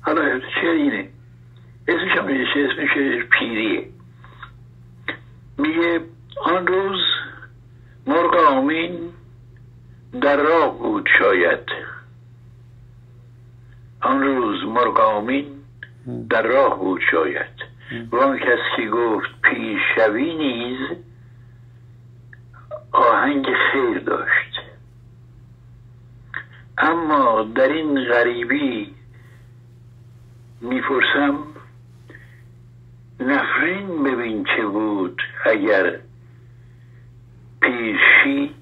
حالا چه اینه. اسمش هم اسمش پیریه. میگه آن روز مرغ آمین در راه بود شاید. آن روز مرغ آمین در راه بود شاید. وان کس که گفت پیشوی نیز آهنگ خیر داشت. اما در این غریبی می‌پرسم نفرین ببین چه بود اگر پیشی